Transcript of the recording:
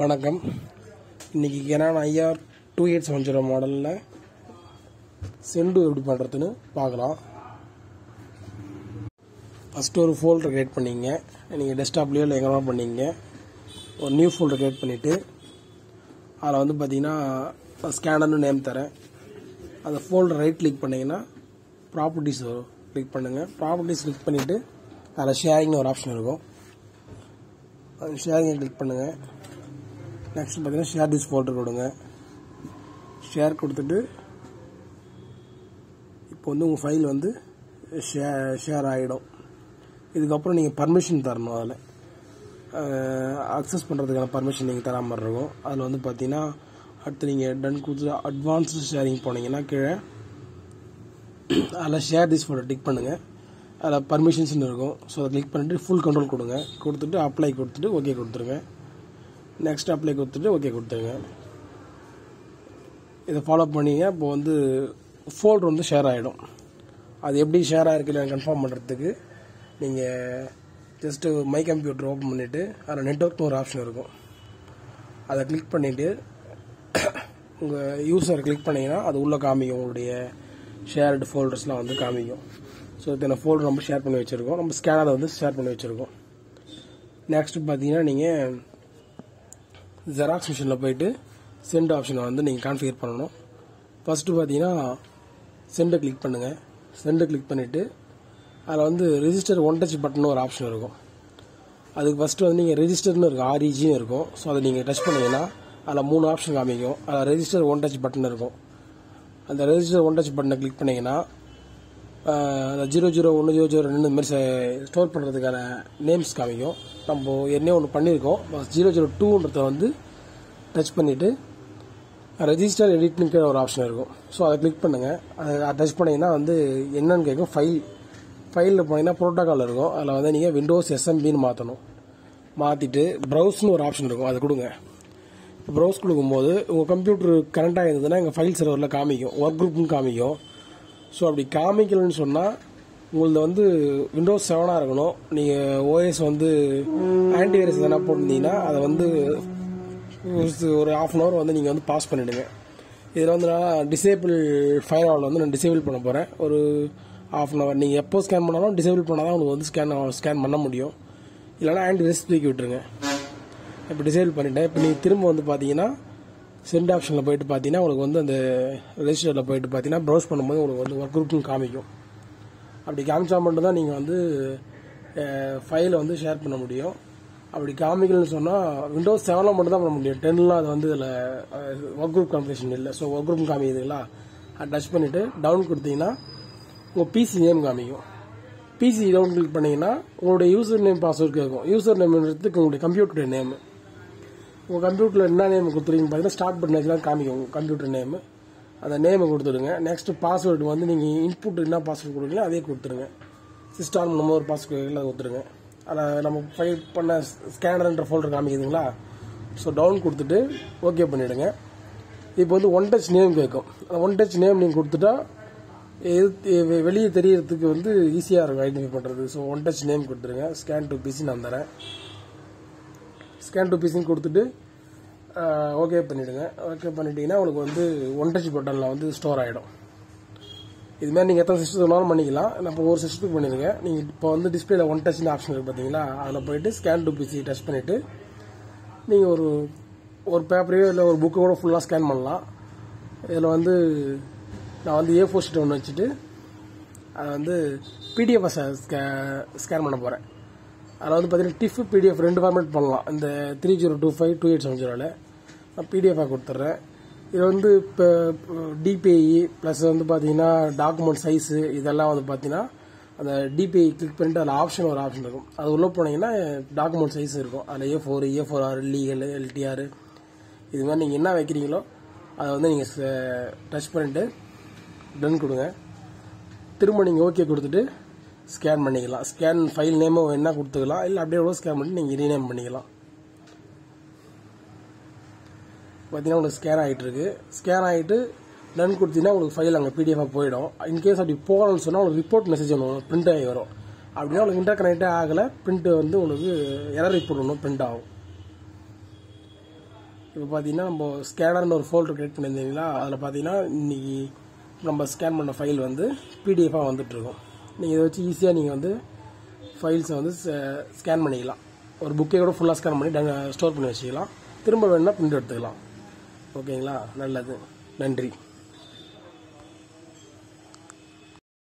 வணக்கம். இன்றைக்கி Canon IR two eight seven zero மாடலில் செண்டு எப்படி பண்ணுறதுன்னு பார்க்கலாம். ஃபஸ்ட்டு ஒரு ஃபோல்டர் க்ரியேட் பண்ணிங்க. நீங்கள் டெஸ்க்டாப்லேயோ இல்லை எங்கே பண்ணிங்க. ஒரு நியூ ஃபோல்டர் க்ரியேட் பண்ணிவிட்டு அதில் வந்து பார்த்தீங்கன்னா ஸ்கேனர்னு நேம் தரேன். அந்த ஃபோல்டர் ரைட் கிளிக் பண்ணிங்கன்னா ப்ராப்பர்ட்டிஸ் வரும். கிளிக் பண்ணுங்கள் ப்ராப்பர்ட்டிஸ் கிளிக் பண்ணிவிட்டு அதில் ஷேரிங்னு ஒரு ஆப்ஷன் இருக்கும். அது ஷேரிங்கை கிளிக் பண்ணுங்கள் நெக்ஸ்ட் பார்த்தீங்கன்னா ஷேர் திஸ் ஃபோல்டர் கொடுங்க ஷேர் கொடுத்துட்டு இப்போ வந்து உங்கள் ஃபைல் வந்து ஷேர் ஷேர் ஆகிடும் இதுக்கப்புறம் நீங்கள் பர்மிஷன் தரணும் அதில். அக்சஸ் பண்ணுறதுக்கான பர்மிஷன் நீங்கள் தராமல் மாதிரி இருக்கும். அதில் வந்து பார்த்தீங்கன்னா அடுத்து நீங்கள் டன் கொடுத்து அட்வான்ஸ்டு ஷேரிங் போனீங்கன்னா கீழே அதில் ஷேர் திஸ் ஃபோட்டோ டிக் பண்ணுங்கள் அதில் பர்மிஷன்ஸ்னு இருக்கும். ஸோ அதை கிளிக் பண்ணிட்டு ஃபுல் கண்ட்ரோல் கொடுங்க. கொடுத்துட்டு அப்ளை கொடுத்துட்டு ஓகே கொடுத்துருங்க. நெக்ஸ்ட் அப்ளை கொடுத்துட்டு ஓகே கொடுத்துருங்க. இதை ஃபாலோ பண்ணிங்க இப்போ வந்து ஃபோல்டர் வந்து ஷேர் ஆகிடும் அது எப்படி ஷேர் ஆகிருக்கு கன்ஃபார்ம் பண்ணுறதுக்கு நீங்கள் ஜஸ்ட்டு மை கம்ப்யூட்டர் ஓப்பன் பண்ணிவிட்டு அதில் நெட்ஒர்க்னு ஒரு ஆப்ஷன் இருக்கும். அதை கிளிக் பண்ணிவிட்டு உங்கள் யூஸர் கிளிக் பண்ணிங்கன்னா அது உள்ளே காமிக்கும். உங்களுடைய ஷேர்டு ஃபோல்டர்ஸ்லாம் வந்து காமிக்கும். ஸோ இத்தனை ஃபோல்டர் நம்ம ஷேர் பண்ணி வச்சுருக்கோம். நம்ம ஸ்கேனரை வந்து ஷேர் பண்ணி வச்சுருக்கோம். நெக்ஸ்ட்டு பார்த்தீங்கன்னா நீங்கள் ஜெராக்ஸ் மிஷினில் போயிட்டு சென்ட் ஆப்ஷனை வந்து நீங்கள் கான்ஃபிகர் பண்ணணும். ஃபஸ்ட்டு பார்த்தீங்கன்னா சென்டை கிளிக் பண்ணுங்கள் சென்டை கிளிக் பண்ணிவிட்டு அதில் வந்து ரிஜிஸ்டர் ஒன் டச் பட்டன் ஒரு ஆப்ஷன் இருக்கும். அதுக்கு ஃபஸ்ட்டு வந்து நீங்கள் ரெஜிஸ்டர்னு இருக்கும் ஆர்இஜின்னு இருக்கும். ஸோ அதை நீங்கள் டச் பண்ணிங்கன்னா அதில் மூணு ஆப்ஷன் காமிக்கும். அதில் ரெஜிஸ்டர் ஒன் டச் பட்டன் இருக்கும். அந்த ரெஜிஸ்டர் ஒன் டச் பட்டனை கிளிக் பண்ணிங்கன்னா ஜீரோ ஜீரோ ஒன்று ஜீரோ ஜீரோ ரெண்டு இந்த மாதிரி ஸ்டோர் பண்ணுறதுக்கான நேம்ஸ் காமிக்கும். நம்ம என்ன ஒன்று பண்ணியிருக்கோம். ஜீரோ ஜீரோ டூன்றத வந்து டச் பண்ணிவிட்டு ரெஜிஸ்டர் எடிட்னுக்கு ஒரு ஆப்ஷன் இருக்கும். ஸோ அதை கிளிக் பண்ணுங்கள் அதை டச் பண்ணிங்கன்னா வந்து என்னன்னு கேட்கும். ஃபைல் ஃபைலில் போனீங்கன்னா ப்ரோட்டோக்கால் இருக்கும். அதில் வந்து நீங்கள் விண்டோஸ் எஸ்எம்பின்னு மாற்றணும் மாற்றிட்டு ப்ரௌஸ்னு ஒரு ஆப்ஷன் இருக்கும். அதை கொடுங்க. ப்ரௌஸ் கொடுக்கும்போது உங்கள் கம்ப்யூட்டர் கரண்ட்டாக இருந்ததுன்னா எங்கள் ஃபைல் சர்வரில் காமிக்கும். ஒர்க் குரூப்னு காமிக்கும். ஸோ அப்படி காமிக்கலன்னு சொன்னால் உங்களது வந்து விண்டோஸ் செவனாக இருக்கணும். நீங்கள் ஓஎஸ் வந்து ஆன்டிவைரஸ் எதனா போட்டிருந்தீங்கன்னா அதை வந்து ஒரு ஆஃப் அன் ஹவர் வந்து நீங்கள் வந்து பாஸ் பண்ணிவிடுங்க இதில் வந்து நான் டிசேபிள் ஃபயர் ஹவரில் வந்து நான் டிசேபிள் பண்ண போகிறேன் ஒரு ஆஃப் அன் ஹவர் நீங்கள் எப்போ ஸ்கேன் பண்ணாலும் டிசேபிள் பண்ணால் தான் உங்களுக்கு வந்து ஸ்கேன் ஸ்கேன் பண்ண முடியும். இல்லைனா ஆன்டிவைரஸ் தூக்கி விட்டுருங்க. இப்போ டிசேபிள் பண்ணிட்டேன். இப்போ நீங்கள் திரும்ப வந்து பார்த்தீங்கன்னா சென்ட் ஆப்ஷனில் போயிட்டு பார்த்தீங்கன்னா உங்களுக்கு வந்து அந்த ரெஜிஸ்டரில் போயிட்டு பார்த்தீங்கன்னா ப்ரௌஸ் பண்ணும்போது உங்களுக்கு வந்து ஒர்க் குரூப்னு காமிக்கும். அப்படி காமிச்சா மட்டும் தான் நீங்கள் வந்து ஃபைலை வந்து ஷேர் பண்ண முடியும். அப்படி காமிக்கலன்னு சொன்னால் விண்டோஸ் செவனில் மட்டும் தான் பண்ண முடியும். டென்னில் அது வந்து இதில் ஒர்க் குரூப் காம்பினேஷன் இல்லை. ஸோ ஒர்க் குரூப் காமிக்குதுங்களா? அது டச் பண்ணிவிட்டு டவுன் கொடுத்தீங்கன்னா உங்கள் பிசி நேம் காமிக்கும். பிசி டவுன் கிளிக் பண்ணிங்கன்னா உங்களுடைய யூசர் நேம் பாஸ்வேர்ட் கேட்கும். யூசர் நேம்ன்றதுக்கு உங்களுடைய கம்ப்யூட்டர் நேம் உங்கள் கம்ப்யூட்டரில் என்ன நேம் கொடுத்துருங்க பார்த்தீங்கன்னா ஸ்டார்ட் பட்டன் காமிக்கும். உங்கள் கம்ப்யூட்டர் நேமு அந்த நேமை கொடுத்துடுங்க. நெக்ஸ்ட் பாஸ்வேர்டு வந்து நீங்கள் இன்புட் என்ன பாஸ்வேர்டு கொடுக்கீங்களோ அதே கொடுத்துருங்க சிஸ்டார் நம்ம ஒரு பாஸ்வேர்டு அதை கொடுத்துருங்க அதை நம்ம ஃபைல் பண்ண ஸ்கேனர்ன்ற ஃபோல்டர் காமிக்குதுங்களா? ஸோ டவுன் கொடுத்துட்டு ஓகே பண்ணிவிடுங்க இப்போ வந்து ஒன் டச் நேம் கேட்கும். அந்த ஒன் டச் நேம் நீங்கள் கொடுத்துட்டா எது வெளியே தெரியறதுக்கு வந்து ஈஸியாக இருக்கும் ஐடென்டிஃபை பண்ணுறது ஸோ ஒன் டச் நேம் கொடுத்துருங்க ஸ்கேன் டு பிசி நான் தரேன். ஸ்கேன் டூ பிசின்னு கொடுத்துட்டு ஓகே பண்ணிவிடுங்க ஓகே பண்ணிட்டீங்கன்னா உங்களுக்கு வந்து ஒன் டச் பட்டனில் வந்து ஸ்டோர் ஆகிடும் இதுமாதிரி நீங்கள் எத்தனை சிஸ்டத்துக்கு வேணாலும் பண்ணிக்கலாம். இப்போ ஒரு சிஸ்டத்துக்கு பண்ணிடுங்க. நீங்கள் இப்போ வந்து டிஸ்பிளேல ஒன் டச்னு ஆப்ஷன் இருக்குது பார்த்தீங்களா அதில் போயிட்டு ஸ்கேன் டூ பிசி டச் பண்ணிவிட்டு நீங்கள் ஒரு ஒரு பேப்பரையோ இல்லை ஒரு புக்கு கூட ஃபுல்லாக ஸ்கேன் பண்ணலாம். இதில் வந்து நான் வந்து ஏ ஃபோர் ஷீட் ஒன்று வச்சுட்டு அதை வந்து பிடிஎஃப் ஸ்கேன் பண்ண போகிறேன் அதில் வந்து பார்த்தீங்கன்னா டிஃப் பிடிஎஃப் ரெண்டு ஃபார்மேட் பண்ணலாம். இந்த three zero two five two eight seven ஜீரோவில் நான் பிடிஎஃபாக கொடுத்துட்றேன். இது வந்து இப்போ டிபிஐ ப்ளஸ் வந்து பார்த்தீங்கன்னா டாக்குமெண்ட் சைஸு இதெல்லாம் வந்து பார்த்தீங்கன்னா அந்த டிபிஐ கிளிக் பண்ணிட்டு அதில் ஆப்ஷன் ஒரு ஆப்ஷன் இருக்கும். அது உள்ளே போனீங்கன்னா டாக்குமெண்ட் சைஸ் இருக்கும். அதில் A four A four or legal LTR இது மாதிரி நீங்கள் என்ன வைக்கிறீங்களோ அதை வந்து நீங்கள் டச் பண்ணிட்டு டன் கொடுங்க. திரும்ப நீங்கள் ஓகே கொடுத்துட்டு ஸ்கேன் பண்ணிக்கலாம். ஸ்கேன் ஃபைல் நேமும் என்ன கொடுத்துக்கலாம். இல்லை அப்படியே கூட ஸ்கேன் பண்ணி நீங்கள் ரீநேம் பண்ணிக்கலாம். பார்த்தீங்கன்னா உங்களுக்கு ஸ்கேன் ஆகிட்டுருக்கு ஸ்கேன் ஆகிட்டு டன் கொடுத்தீங்கன்னா உங்களுக்கு ஃபைல் அங்கே பிடிஎஃபாக போயிடும். இன்கேஸ் அப்படி போகணும்னு சொன்னால் உங்களுக்கு ரிப்போர்ட் மெசேஜ் ஒன்று பிரிண்ட் ஆகி வரும். அப்படின்னா உங்களுக்கு இன்டர் கனெக்டே ஆகலை பிரிண்ட் வந்து உங்களுக்கு எரர் ரிப்போர்ட் ஒன்று பிரிண்ட் ஆகும். இப்போ பார்த்தீங்கன்னா நம்ம ஸ்கேனர்னு ஒரு ஃபோல்டர் கிரியேட் பண்ணியிருந்தீங்களா? அதில் பார்த்தீங்கன்னா இன்னைக்கு நம்ம ஸ்கேன் பண்ண ஃபைல் வந்து பிடிஎஃபாக வந்துட்டுருக்கும் நீங்கள் இதை வச்சு ஈஸியாக நீங்கள் வந்து ஃபைல்ஸை வந்து ஸ்கேன் பண்ணிக்கலாம். ஒரு புக்கே கூட ஃபுல்லாக ஸ்கேன் பண்ணி ஸ்டோர் பண்ணி வச்சுக்கலாம். திரும்ப வேணுன்னா பிரிண்ட் எடுத்துக்கலாம். ஓகேங்களா நல்லது. நன்றி.